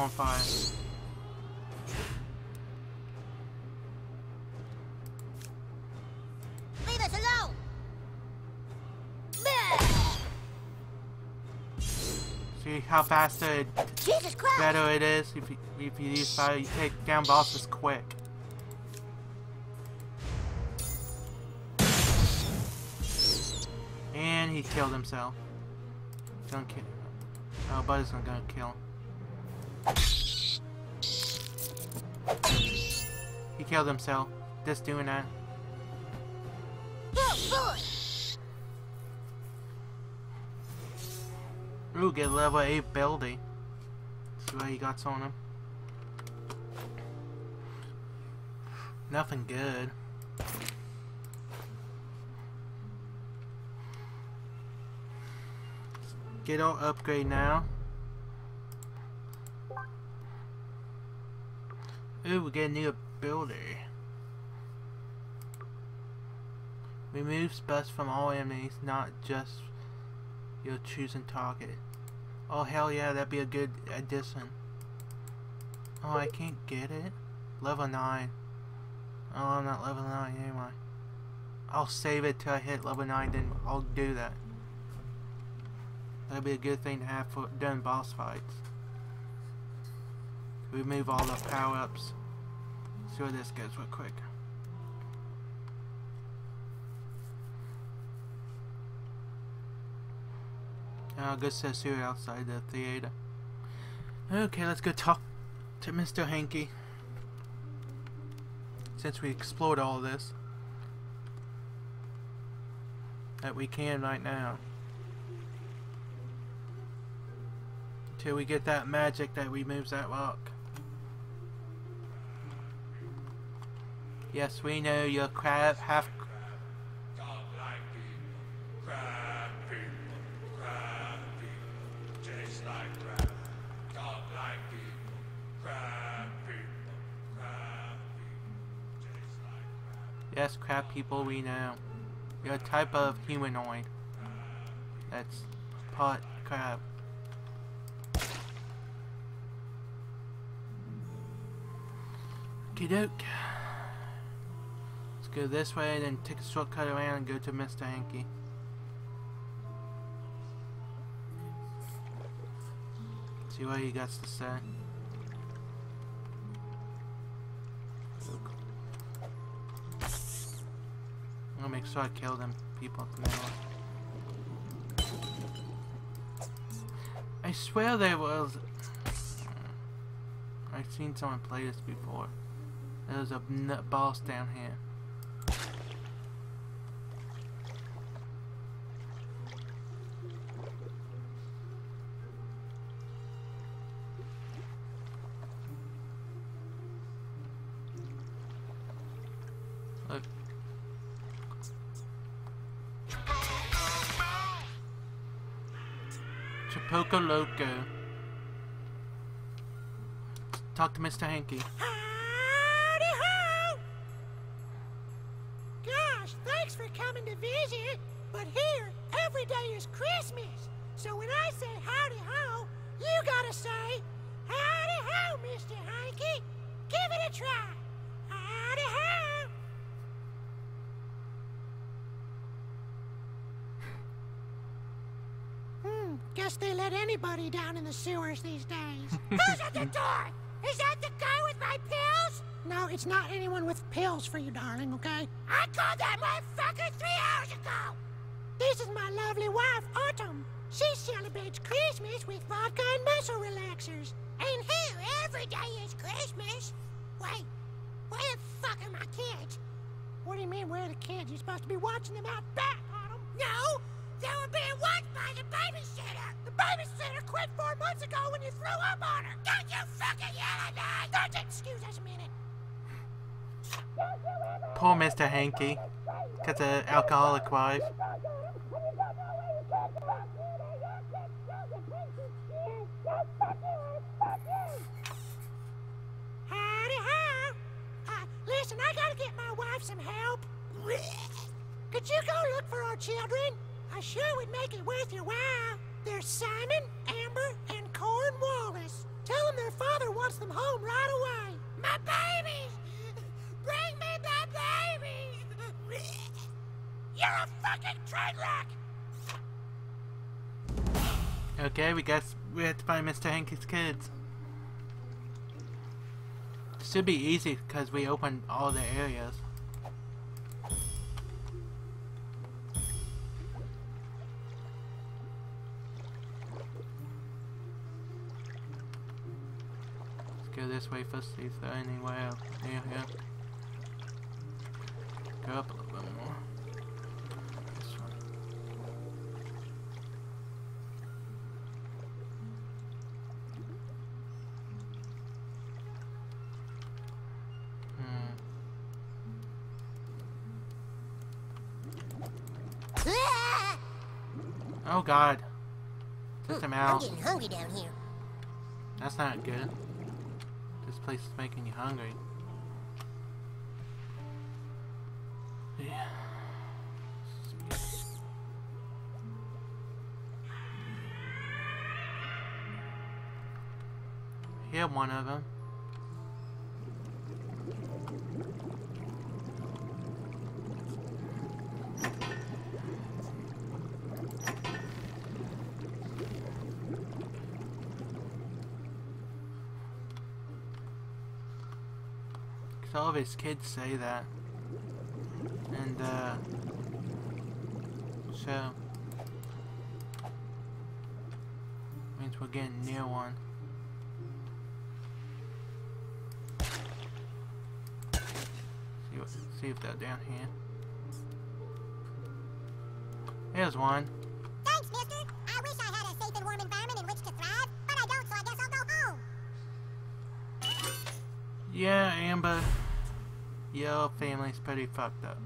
on fire. Leave us alone! See how fast it Jesus better it is if you, if you use fire. You take down bosses quick. And he killed himself. Don't kill. Oh, Buddy's not gonna kill him. He killed himself. Just doing that. Oh! Ooh, get level 8 ability. See what he got on him. Nothing good. Get all upgrade now. Ooh, we get a new ability. Removes buffs from all enemies, not just your choosing target. Oh hell yeah, that'd be a good addition. Oh, I can't get it? Level 9. Oh, I'm not level 9, am I? I'll save it till I hit level 9, then I'll do that. That'd be a good thing to have for during boss fights. Remove all the power-ups. See where this goes real quick. I'll go see Siri outside the theater. Okay, let's go talk to Mr. Hankey. Since we explored all this. That we can right now. Till we get that magic that removes that rock. Crab people, taste like crab. Yes, crab people, we know. You're a type of humanoid. That's pot crab. Let's go this way, then take a shortcut around and go to Mr. Hankey. See what he got to say. I'm gonna make sure I kill them people middle. I swear there was... I've seen someone play this before. There's a boss down here. Chapoco Loco. Talk to Mr. Hankey. Howdy ho! Gosh, thanks for coming to visit. But here, every day is Christmas. So when I say howdy ho, you gotta say, howdy ho, Mr. Hankey. Give it a try. Howdy ho! Hmm, guess they let anybody down in the sewers these days. Who's at the door? Is that the guy with my pills? No, it's not anyone with pills for you, darling, okay? I called that motherfucker three hours ago! This is my lovely wife, Autumn. She celebrates Christmas with vodka and muscle relaxers. And here, every day is Christmas. Wait, where the fuck are my kids? What do you mean, where are the kids? You're supposed to be watching them out back, Autumn. No, they were being watched by the babysitter. The babysitter quit four months ago when you threw up on her. Don't you fucking yell at me! Don't you excuse us a minute. Poor Mr. Hankey. Got an alcoholic wife. Uh, listen, I gotta get my wife some help. Could you go look for our children? I sure would make it worth your while. There's Simon, Amber, and Cornwallis. Tell them their father wants them home right away. My baby, Bring me my baby. You're a fucking train wreck! Okay, we guess we have to find Mr. Hankey's kids. Should be easy because we opened all the areas. This way first, see if there anywhere near here. Go up a little bit more. This one. Hmm. Oh god. Just a I'm getting hungry down here. That's not good. Place is making you hungry. Yeah. Here, one of them. Cause all of his kids say that. And, uh... So... Means we're getting near one. See, what, see if they're down here. There's one. Thanks, mister. I wish I had a safe and warm environment Yeah, Amber. Your family's pretty fucked up.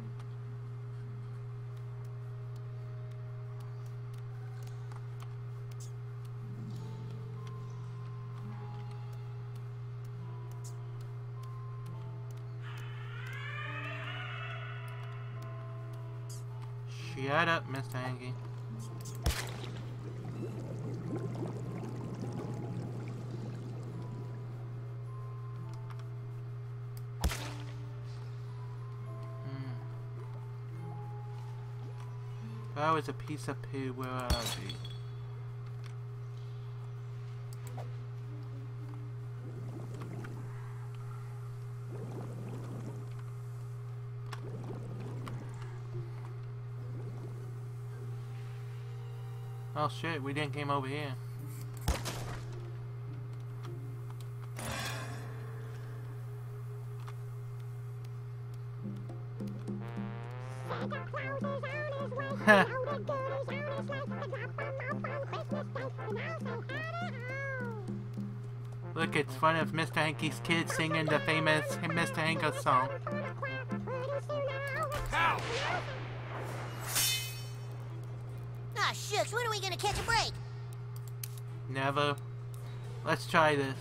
Shut up, Mr. Hankey. If I was a piece of poo, where would I be? Oh shit, we didn't came over here. Look, it's fun of Mr. Hankey's kids singing the famous Mr. Hankey song. How? Ah, shucks, when are we gonna catch a break? Never. Let's try this.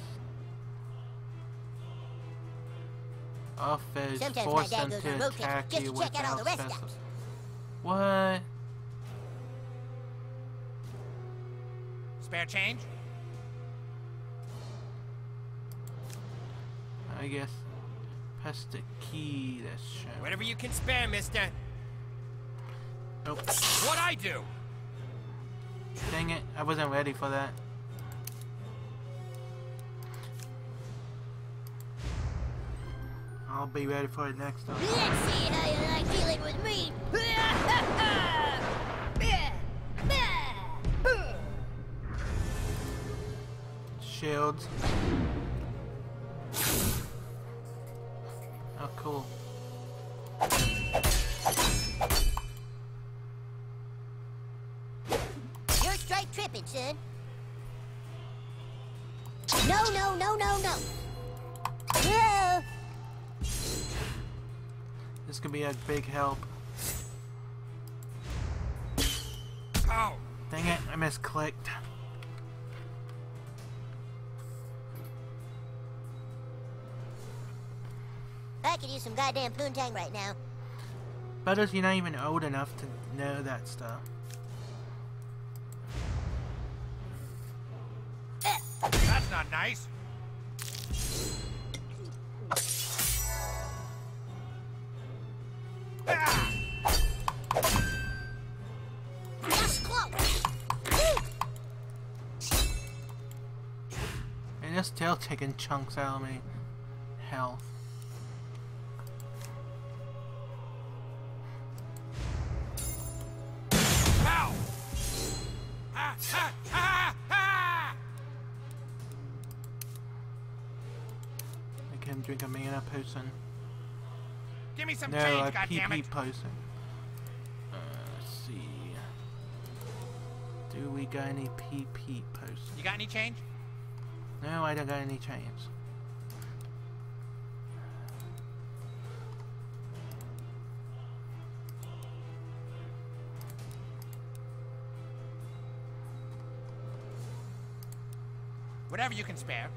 Offers Sometimes my force dad them goes to on road trips attack just you to check out all the rest stops. What? Spare change? I guess press the key that's shown. Whatever you can spare, mister. Nope. What I do? Dang it, I wasn't ready for that. I'll be ready for it next time. Let's see how you like dealing with me. Shields. Tripping, son. No, no, no, no, no. This could be a big help. Ow! Dang it, I misclicked. I could use some goddamn poontang right now. Butters, you're not even old enough to know that stuff. nice. And it's still taking chunks out of me health. Ow! Ah. ah. Drink a mana potion. Give me some No, change, a! PP potion. Uh, let's see. Do we got any PP potions? You got any change? No, I don't got any change. Whatever you can spare.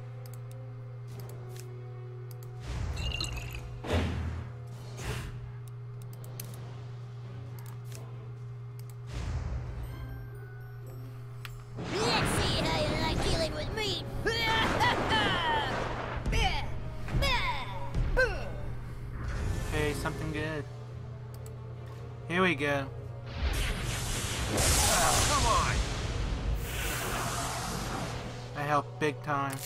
Here we go. Come on! I helped big time.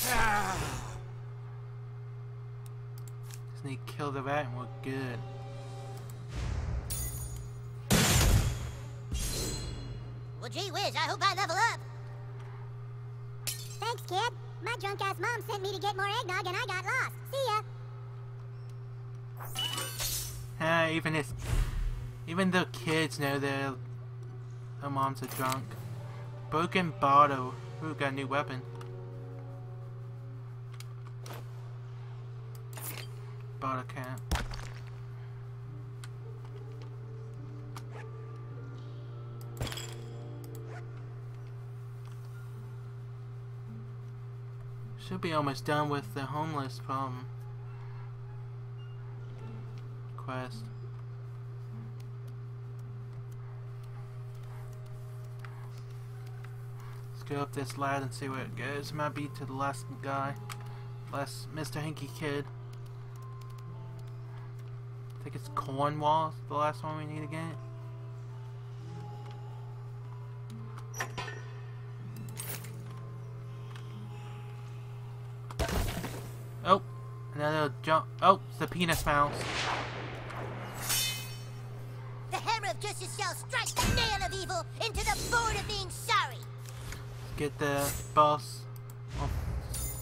Just need to kill the rat and we're good. well, gee whiz, I hope I level up. Thanks, kid. My drunk ass mom sent me to get more eggnog and I got lost. See ya. Ah, even if, even the kids know their, their moms are drunk. Broken bottle. Ooh, got a new weapon. Bottle cap. Should be almost done with the homeless problem. Quest. Go up this ladder and see where it goes. It might be to the last guy. Last Mr. Hankey Kid. I think it's Cornwall, the last one we need to get. Oh, another jump. Oh, it's the penis mouse. The hammer of justice shall strike the nail of evil into the board of being sorry. Get the boss on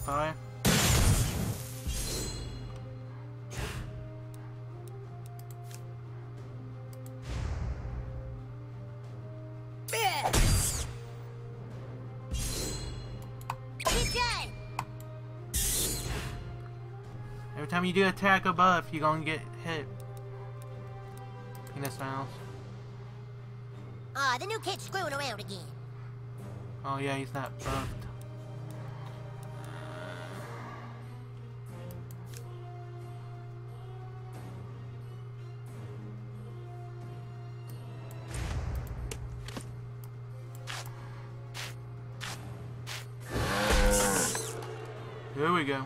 fire. Every time you do attack a buff, you're gonna get hit. Penis mouse. Aw, ah, the new kid's screwing around again. Oh yeah, he's not buffed. Here we go.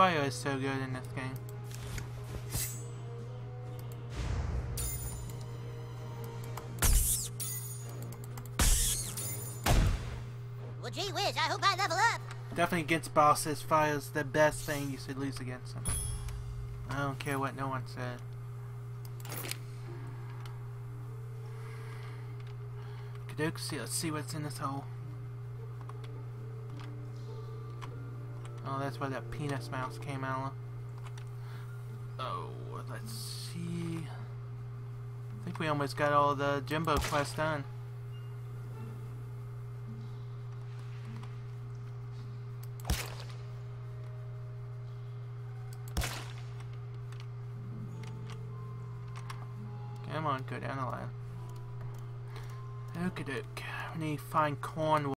Fire is so good in this game. Well, gee whiz, I hope I level up. Definitely against bosses, fire is the best thing you should lose against them. I don't care what no one said. Kadook, let's see what's in this hole. Oh, that's where that penis mouse came out. Oh, let's see. I think we almost got all the Jimbo quests done. Come on, go down the line. Okie doke. We need to find corn